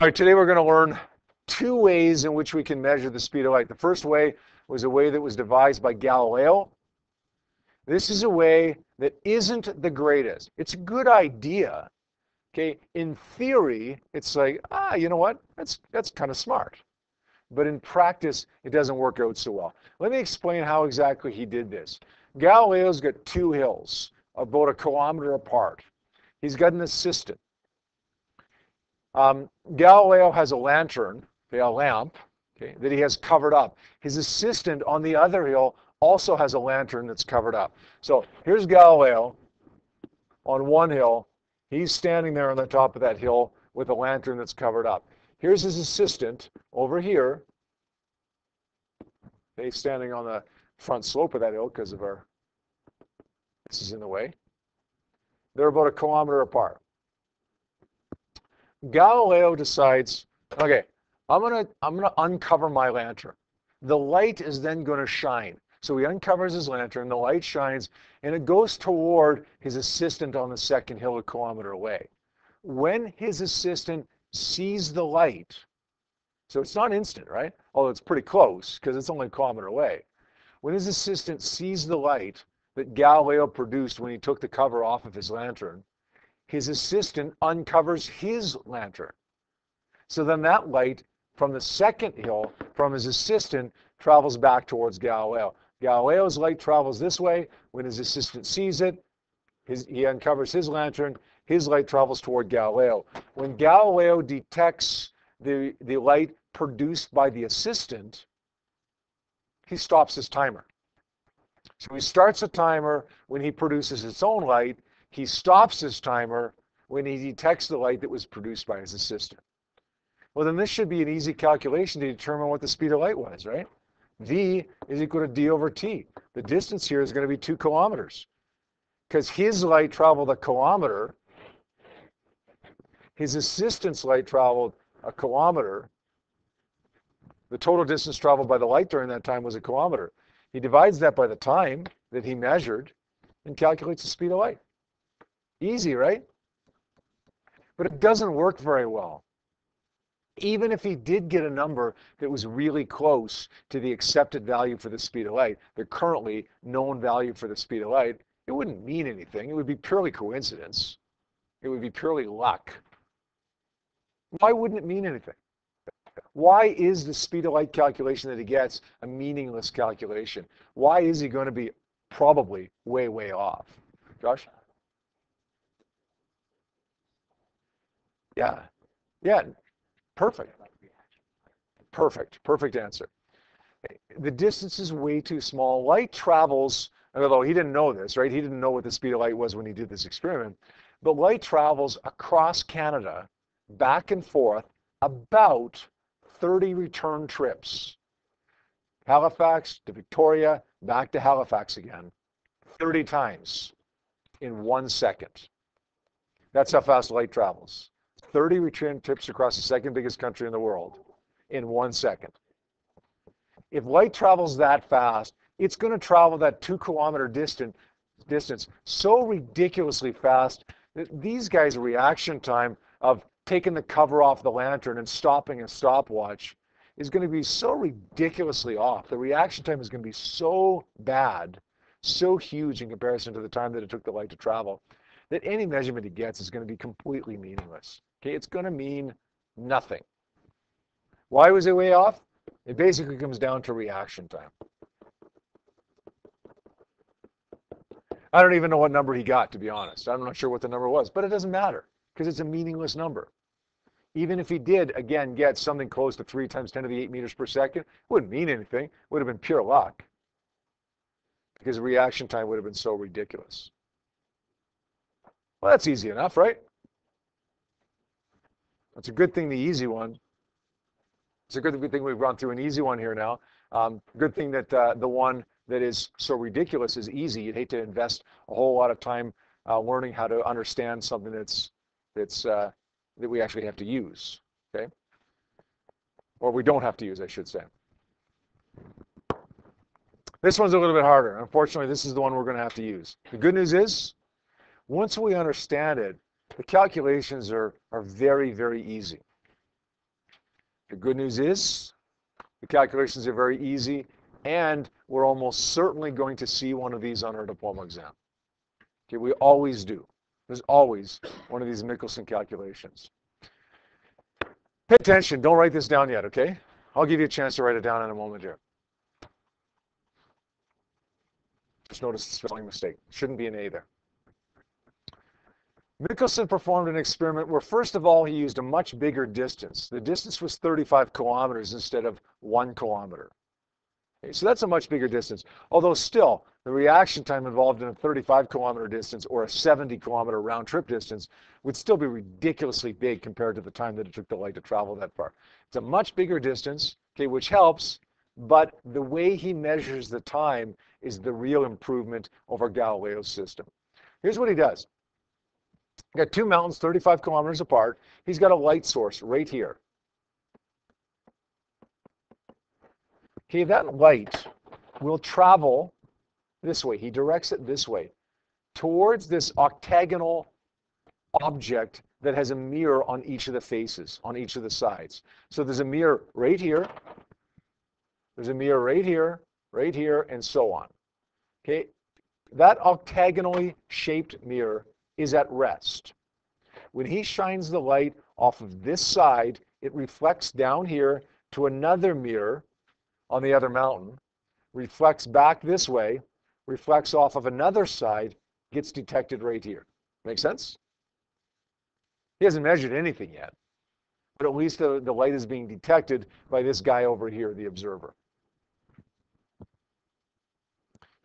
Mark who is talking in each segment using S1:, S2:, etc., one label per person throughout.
S1: All right, today we're going to learn two ways in which we can measure the speed of light. The first way was a way that was devised by Galileo. This is a way that isn't the greatest. It's a good idea. Okay, in theory, it's like, ah, you know what? That's that's kind of smart. But in practice, it doesn't work out so well. Let me explain how exactly he did this. Galileo's got two hills about a kilometer apart. He's got an assistant. Um, Galileo has a lantern, a lamp, okay, that he has covered up. His assistant on the other hill also has a lantern that's covered up. So here's Galileo on one hill. He's standing there on the top of that hill with a lantern that's covered up. Here's his assistant over here. He's standing on the front slope of that hill because of our, this is in the way. They're about a kilometer apart. Galileo decides, okay, I'm gonna I'm gonna uncover my lantern. The light is then gonna shine. So he uncovers his lantern, the light shines, and it goes toward his assistant on the second hill a kilometer away. When his assistant sees the light, so it's not instant, right? Although it's pretty close because it's only a kilometer away. When his assistant sees the light that Galileo produced when he took the cover off of his lantern, his assistant uncovers his lantern. So then that light from the second hill, from his assistant, travels back towards Galileo. Galileo's light travels this way. When his assistant sees it, his, he uncovers his lantern. His light travels toward Galileo. When Galileo detects the, the light produced by the assistant, he stops his timer. So he starts a timer when he produces its own light, he stops his timer when he detects the light that was produced by his assistant. Well, then this should be an easy calculation to determine what the speed of light was, right? V is equal to D over T. The distance here is going to be two kilometers. Because his light traveled a kilometer, his assistant's light traveled a kilometer. The total distance traveled by the light during that time was a kilometer. He divides that by the time that he measured and calculates the speed of light. Easy, right? But it doesn't work very well. Even if he did get a number that was really close to the accepted value for the speed of light, the currently known value for the speed of light, it wouldn't mean anything. It would be purely coincidence. It would be purely luck. Why wouldn't it mean anything? Why is the speed of light calculation that he gets a meaningless calculation? Why is he going to be probably way, way off? Josh? Yeah. Yeah. Perfect. Perfect. Perfect answer. The distance is way too small. Light travels, although he didn't know this, right? He didn't know what the speed of light was when he did this experiment. But light travels across Canada, back and forth, about 30 return trips. Halifax to Victoria, back to Halifax again, 30 times in one second. That's how fast light travels. 30 return trips across the second biggest country in the world in one second. If light travels that fast, it's going to travel that two kilometer distant, distance so ridiculously fast that these guys' reaction time of taking the cover off the lantern and stopping a stopwatch is going to be so ridiculously off. The reaction time is going to be so bad, so huge in comparison to the time that it took the light to travel, that any measurement he gets is going to be completely meaningless. Okay, it's going to mean nothing. Why was it way off? It basically comes down to reaction time. I don't even know what number he got, to be honest. I'm not sure what the number was, but it doesn't matter because it's a meaningless number. Even if he did, again, get something close to 3 times 10 to the 8 meters per second, it wouldn't mean anything. It would have been pure luck because reaction time would have been so ridiculous. Well, that's easy enough, right? It's a good thing the easy one. It's a good, good thing we've gone through an easy one here now. Um, good thing that uh, the one that is so ridiculous is easy. You'd hate to invest a whole lot of time uh, learning how to understand something that's that's uh, that we actually have to use. Okay, or we don't have to use, I should say. This one's a little bit harder. Unfortunately, this is the one we're going to have to use. The good news is, once we understand it, the calculations are, are very, very easy. The good news is the calculations are very easy, and we're almost certainly going to see one of these on our diploma exam. Okay, we always do. There's always one of these Michelson calculations. Pay attention. Don't write this down yet, okay? I'll give you a chance to write it down in a moment here. Just notice the spelling mistake. Shouldn't be an A there. Michelson performed an experiment where, first of all, he used a much bigger distance. The distance was 35 kilometers instead of one kilometer. Okay, so that's a much bigger distance. Although still, the reaction time involved in a 35 kilometer distance or a 70 kilometer round trip distance would still be ridiculously big compared to the time that it took the light to travel that far. It's a much bigger distance, okay, which helps, but the way he measures the time is the real improvement over Galileo's system. Here's what he does. Got two mountains 35 kilometers apart. He's got a light source right here. Okay, that light will travel this way. He directs it this way towards this octagonal object that has a mirror on each of the faces, on each of the sides. So there's a mirror right here. There's a mirror right here, right here, and so on. Okay, that octagonally shaped mirror is at rest. When he shines the light off of this side, it reflects down here to another mirror on the other mountain, reflects back this way, reflects off of another side, gets detected right here. Make sense? He hasn't measured anything yet, but at least the, the light is being detected by this guy over here, the observer.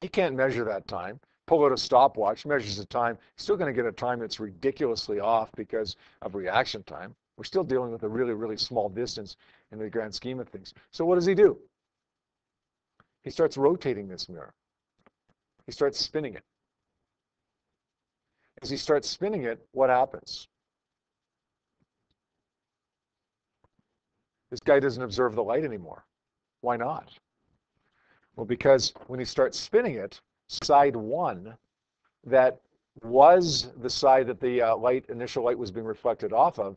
S1: He can't measure that time pull out a stopwatch, measures the time, still going to get a time that's ridiculously off because of reaction time. We're still dealing with a really, really small distance in the grand scheme of things. So what does he do? He starts rotating this mirror. He starts spinning it. As he starts spinning it, what happens? This guy doesn't observe the light anymore. Why not? Well, because when he starts spinning it, side one that was the side that the uh, light, initial light was being reflected off of,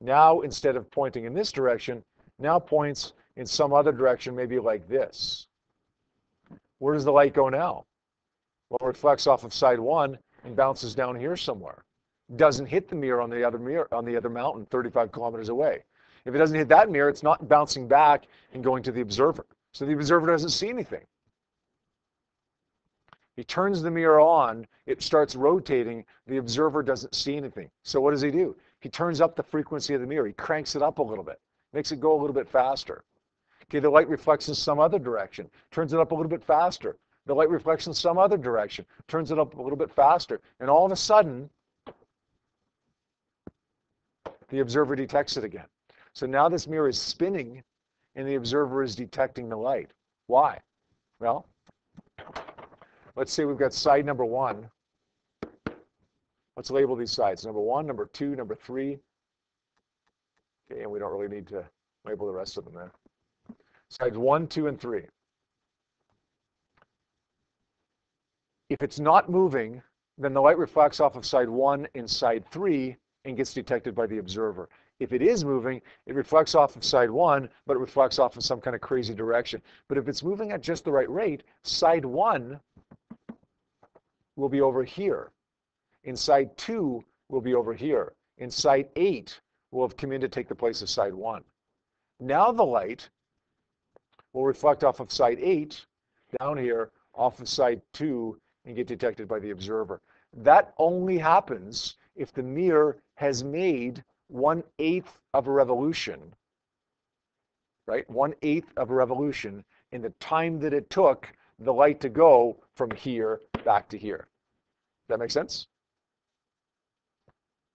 S1: now instead of pointing in this direction, now points in some other direction, maybe like this. Where does the light go now? Well, it reflects off of side one and bounces down here somewhere. Doesn't hit the mirror on the other mirror on the other mountain 35 kilometers away. If it doesn't hit that mirror, it's not bouncing back and going to the observer. So the observer doesn't see anything. He turns the mirror on, it starts rotating, the observer doesn't see anything. So what does he do? He turns up the frequency of the mirror, he cranks it up a little bit, makes it go a little bit faster. Okay, the light reflects in some other direction, turns it up a little bit faster. The light reflects in some other direction, turns it up a little bit faster. And all of a sudden, the observer detects it again. So now this mirror is spinning and the observer is detecting the light. Why? Well, Let's say we've got side number one. Let's label these sides. Number one, number two, number three. Okay, and we don't really need to label the rest of them there. Sides one, two, and three. If it's not moving, then the light reflects off of side one and side three and gets detected by the observer. If it is moving, it reflects off of side one, but it reflects off in some kind of crazy direction. But if it's moving at just the right rate, side one will be over here. In side 2 will be over here. In side 8 will have come in to take the place of side 1. Now the light will reflect off of side 8 down here off of side 2 and get detected by the observer. That only happens if the mirror has made one eighth of a revolution, right? One eighth of a revolution in the time that it took the light to go from here back to here. That makes sense?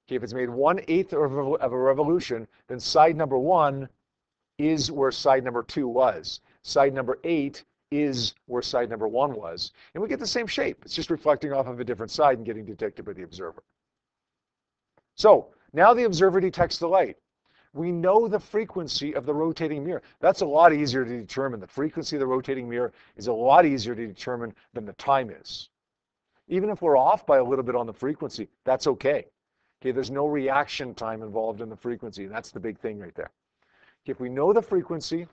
S1: Okay, if it's made one eighth of a revolution, then side number one is where side number two was. Side number eight is where side number one was. And we get the same shape. It's just reflecting off of a different side and getting detected by the observer. So now the observer detects the light. We know the frequency of the rotating mirror. That's a lot easier to determine. The frequency of the rotating mirror is a lot easier to determine than the time is. Even if we're off by a little bit on the frequency, that's okay. Okay, there's no reaction time involved in the frequency. That's the big thing right there. If we know the frequency,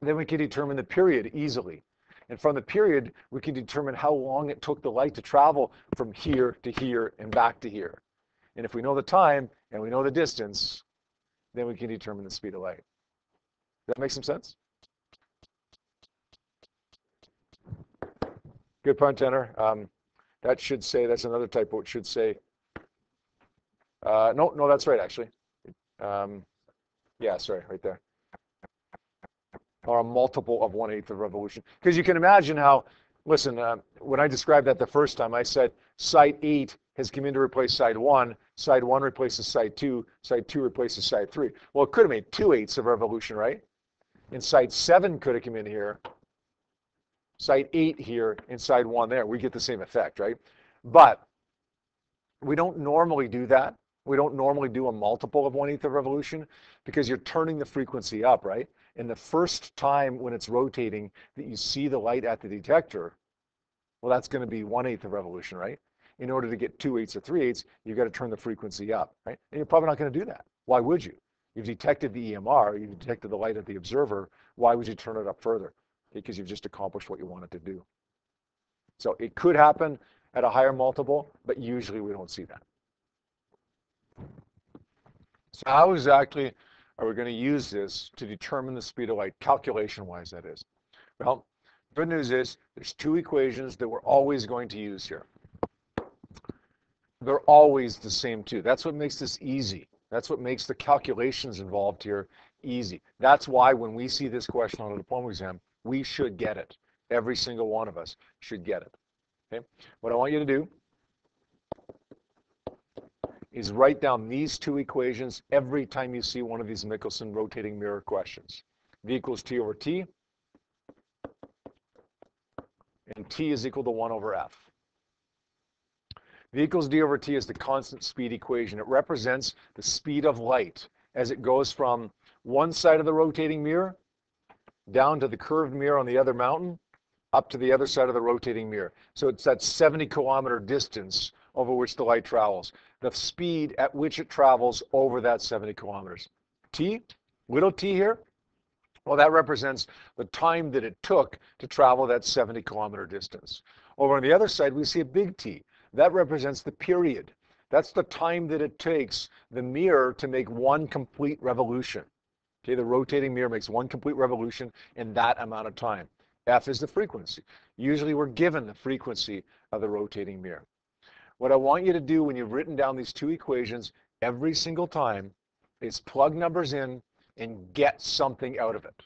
S1: then we can determine the period easily. And from the period, we can determine how long it took the light to travel from here to here and back to here. And if we know the time and we know the distance, then we can determine the speed of light. Does that make some sense? Good pun, Tenor. Um, that should say, that's another typo. It should say, uh, no, no, that's right, actually. Um, yeah, sorry, right there. Or a multiple of one eighth of revolution. Because you can imagine how, listen, uh, when I described that the first time, I said site eight has come in to replace side one, side one replaces side two, side two replaces side three. Well, it could have made two eighths of revolution, right? And side seven could have come in here site 8 here and side 1 there. We get the same effect, right? But we don't normally do that. We don't normally do a multiple of 1 eighth of revolution because you're turning the frequency up, right? And the first time when it's rotating that you see the light at the detector, well, that's going to be 1 eighth of revolution, right? In order to get 2 eighths or 3 eighths, you've got to turn the frequency up, right? And you're probably not going to do that. Why would you? You've detected the EMR, you've detected the light at the observer. Why would you turn it up further? Because you've just accomplished what you wanted to do. So it could happen at a higher multiple, but usually we don't see that. So how exactly are we going to use this to determine the speed of light, calculation-wise that is? Well, good news is there's two equations that we're always going to use here. They're always the same two. That's what makes this easy. That's what makes the calculations involved here easy. That's why when we see this question on a diploma exam, we should get it. Every single one of us should get it. Okay? What I want you to do is write down these two equations every time you see one of these Michelson rotating mirror questions. V equals T over T, and T is equal to 1 over F. V equals D over T is the constant speed equation. It represents the speed of light as it goes from one side of the rotating mirror down to the curved mirror on the other mountain, up to the other side of the rotating mirror. So it's that 70 kilometer distance over which the light travels. The speed at which it travels over that 70 kilometers. T, little t here, well, that represents the time that it took to travel that 70 kilometer distance. Over on the other side, we see a big T. That represents the period. That's the time that it takes the mirror to make one complete revolution. Okay, the rotating mirror makes one complete revolution in that amount of time. F is the frequency. Usually we're given the frequency of the rotating mirror. What I want you to do when you've written down these two equations every single time is plug numbers in and get something out of it.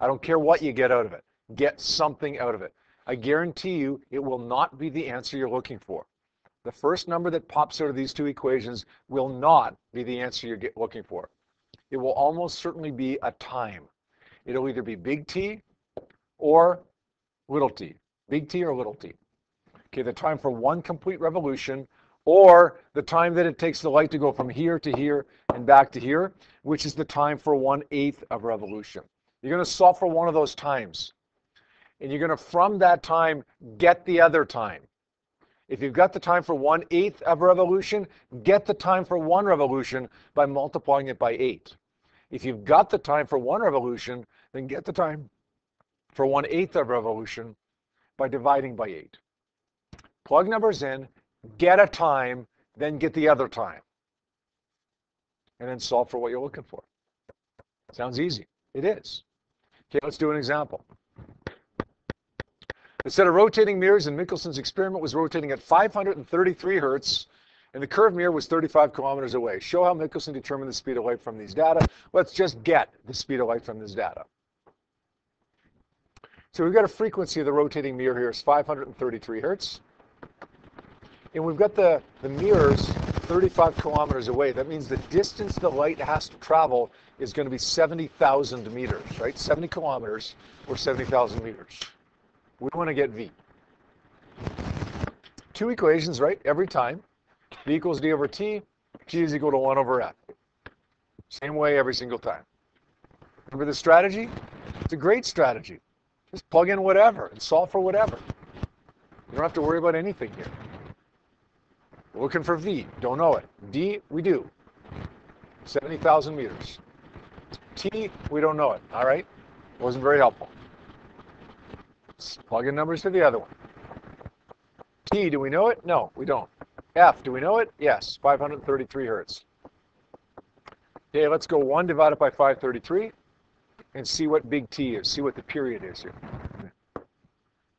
S1: I don't care what you get out of it. Get something out of it. I guarantee you it will not be the answer you're looking for. The first number that pops out of these two equations will not be the answer you're looking for it will almost certainly be a time. It'll either be big T or little t, big T or little t. Okay, the time for one complete revolution or the time that it takes the light to go from here to here and back to here, which is the time for one eighth of revolution. You're going to solve for one of those times. And you're going to, from that time, get the other time. If you've got the time for one eighth of revolution, get the time for one revolution by multiplying it by eight. If you've got the time for one revolution, then get the time for one eighth of revolution by dividing by eight. Plug numbers in, get a time, then get the other time. And then solve for what you're looking for. Sounds easy. It is. Okay, let's do an example. The set of rotating mirrors in Michelson's experiment was rotating at 533 hertz and the curved mirror was 35 kilometers away. Show how Michelson determined the speed of light from these data. Let's just get the speed of light from this data. So we've got a frequency of the rotating mirror here is 533 hertz. And we've got the, the mirrors 35 kilometers away. That means the distance the light has to travel is going to be 70,000 meters, right? 70 kilometers or 70,000 meters. We want to get V. Two equations, right, every time. V equals D over T, G is equal to 1 over F. Same way every single time. Remember the strategy? It's a great strategy. Just plug in whatever and solve for whatever. You don't have to worry about anything here. We're looking for V, don't know it. D, we do. 70,000 meters. T, we don't know it, all right? Wasn't very helpful. Let's plug in numbers to the other one. T, do we know it? No, we don't. F, do we know it? Yes, 533 hertz. Okay, let's go 1 divided by 533 and see what big T is, see what the period is here.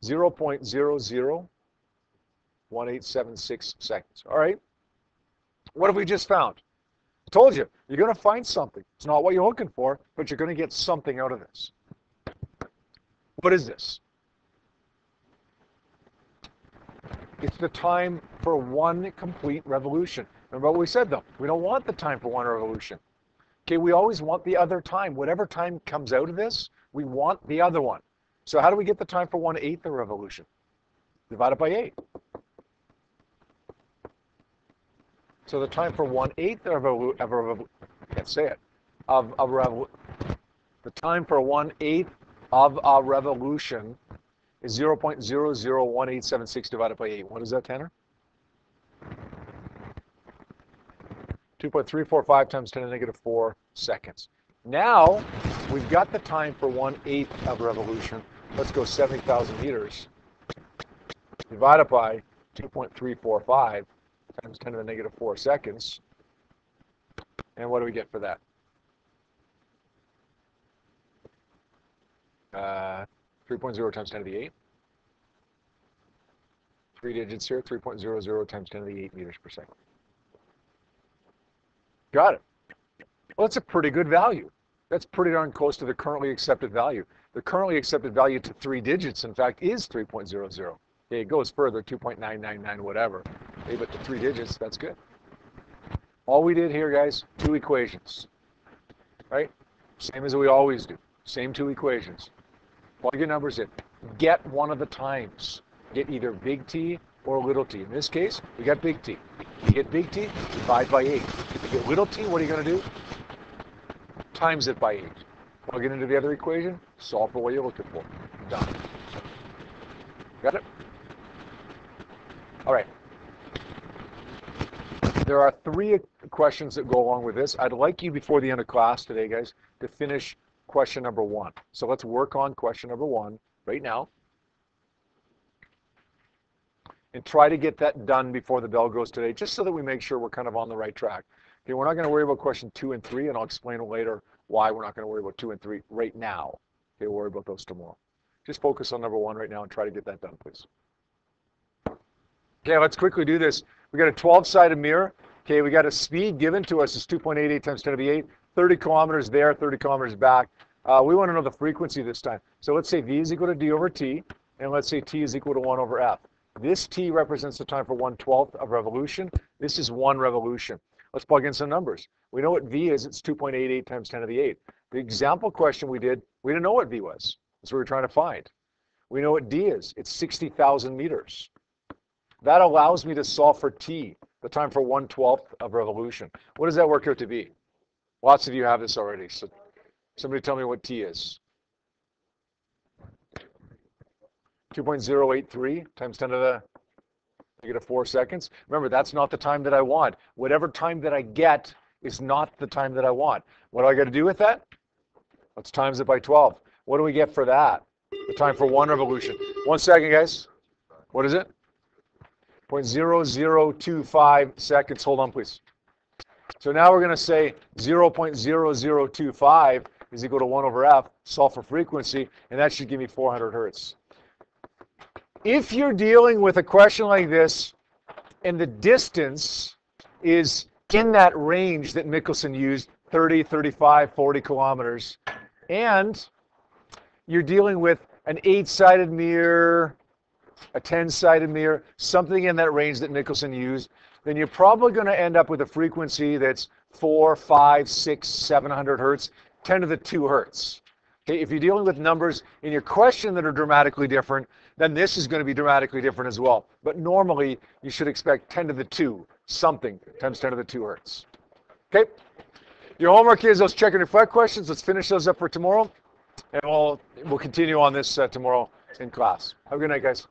S1: 0.001876 seconds. All right. What have we just found? I told you, you're going to find something. It's not what you're looking for, but you're going to get something out of this. What is this? It's the time for one complete revolution. Remember what we said, though? We don't want the time for one revolution. Okay, we always want the other time. Whatever time comes out of this, we want the other one. So how do we get the time for one eighth of revolution? it by 8. So the time for one eighth of a, of a can't say it, of a revol, the time for one eighth of a revolution is 0.001876 divided by 8. What is that, Tanner? 2.345 times 10 to the negative 4 seconds. Now, we've got the time for one eighth of revolution. Let's go 70,000 meters divided by 2.345 times 10 to the negative 4 seconds. And what do we get for that? Uh, 3.0 times 10 to the 8. Three digits here, 3.00 times 10 to the 8 meters per second. Got it. Well, that's a pretty good value. That's pretty darn close to the currently accepted value. The currently accepted value to three digits, in fact, is 3.00. Okay, it goes further, 2.999, whatever. But to three digits, that's good. All we did here, guys, two equations, right? Same as we always do. Same two equations. Plug your numbers in. Get one of the times. Get either big T or little t. In this case, we got big T. You get big T, divide by 8. You get little t, what are you going to do? Times it by 8. Plug it into the other equation, solve for what you're looking for. Done. Got it? All right. There are three questions that go along with this. I'd like you, before the end of class today, guys, to finish question number one. So let's work on question number one right now and try to get that done before the bell goes today, just so that we make sure we're kind of on the right track. Okay, we're not going to worry about question two and three, and I'll explain later why we're not going to worry about two and three right now. Okay, we'll worry about those tomorrow. Just focus on number one right now and try to get that done, please. Okay, let's quickly do this. We got a 12-sided mirror. Okay, we got a speed given to us is 2.88 times 10 to the 8, 30 kilometers there, 30 kilometers back. Uh, we want to know the frequency this time. So let's say v is equal to d over t, and let's say t is equal to 1 over f. This t represents the time for 1 12th of revolution. This is one revolution. Let's plug in some numbers. We know what v is. It's 2.88 times 10 to the 8. The example question we did, we didn't know what v was. That's what we were trying to find. We know what d is. It's 60,000 meters. That allows me to solve for t, the time for 1 12th of revolution. What does that work out to be? Lots of you have this already. So somebody tell me what t is. 2.083 times 10 to the negative 4 seconds. Remember, that's not the time that I want. Whatever time that I get is not the time that I want. What do I got to do with that? Let's times it by 12. What do we get for that? The time for one revolution. One second, guys. What is it? 0.0025 seconds. Hold on, please. So now we're going to say 0.0025 is equal to 1 over f, solve for frequency, and that should give me 400 hertz. If you're dealing with a question like this and the distance is in that range that Michelson used, 30, 35, 40 kilometers, and you're dealing with an eight-sided mirror, a 10-sided mirror, something in that range that Michelson used, then you're probably going to end up with a frequency that's 4, 5, 6, 700 hertz, 10 to the 2 hertz. Okay, if you're dealing with numbers in your question that are dramatically different, then this is going to be dramatically different as well. But normally, you should expect 10 to the 2, something, times 10 to the 2 hertz. Okay? Your homework is those check and reflect questions. Let's finish those up for tomorrow, and we'll, we'll continue on this uh, tomorrow in class. Have a good night, guys.